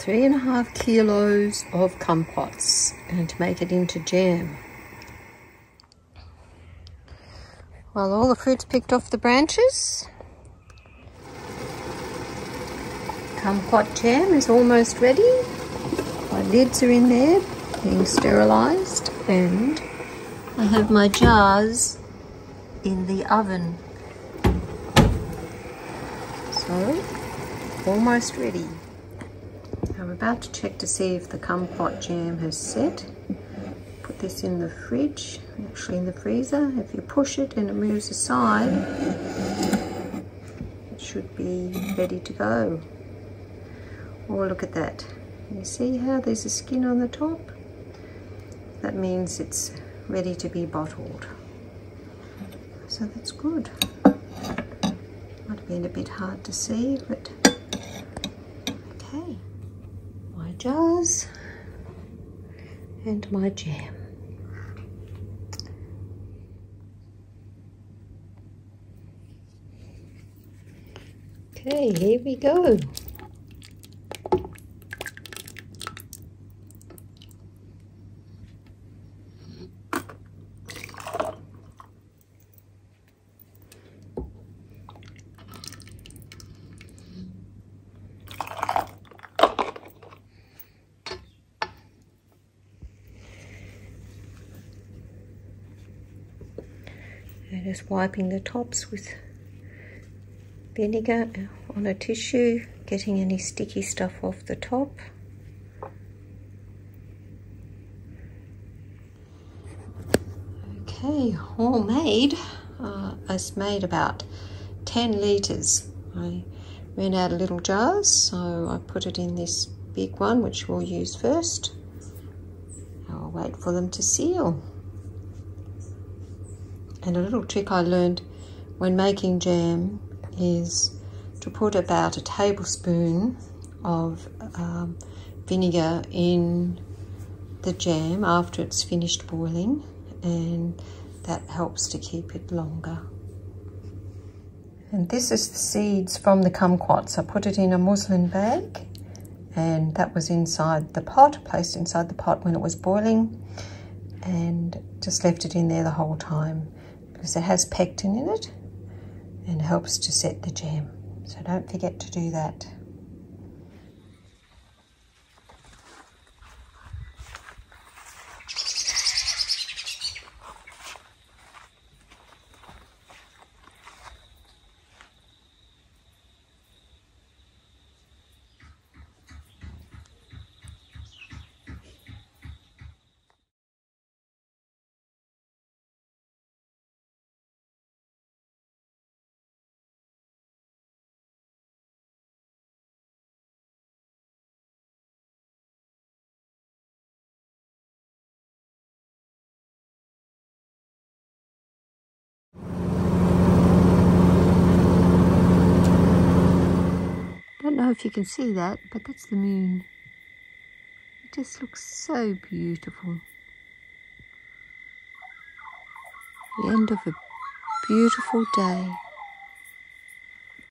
three and a half kilos of kumquats and to make it into jam. Well, all the fruit's picked off the branches. Kumquat jam is almost ready. My lids are in there being sterilised and I have my jars in the oven. So, almost ready. I'm about to check to see if the kumquat jam has set. Put this in the fridge, actually in the freezer. If you push it and it moves aside, it should be ready to go. Oh, look at that. You see how there's a skin on the top? That means it's ready to be bottled. So that's good. Might have been a bit hard to see, but okay. My jars and my jam. Okay, here we go. And just wiping the tops with vinegar on a tissue, getting any sticky stuff off the top. Okay, all made. Uh, I made about 10 litres. I ran out of little jars, so I put it in this big one, which we'll use first. I'll wait for them to seal. And a little trick I learned when making jam is to put about a tablespoon of um, vinegar in the jam after it's finished boiling and that helps to keep it longer. And this is the seeds from the kumquats. I put it in a muslin bag and that was inside the pot, placed inside the pot when it was boiling and just left it in there the whole time because it has pectin in it and helps to set the jam. So don't forget to do that. don't know if you can see that, but that's the moon. It just looks so beautiful. The end of a beautiful day.